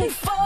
Holy fuck!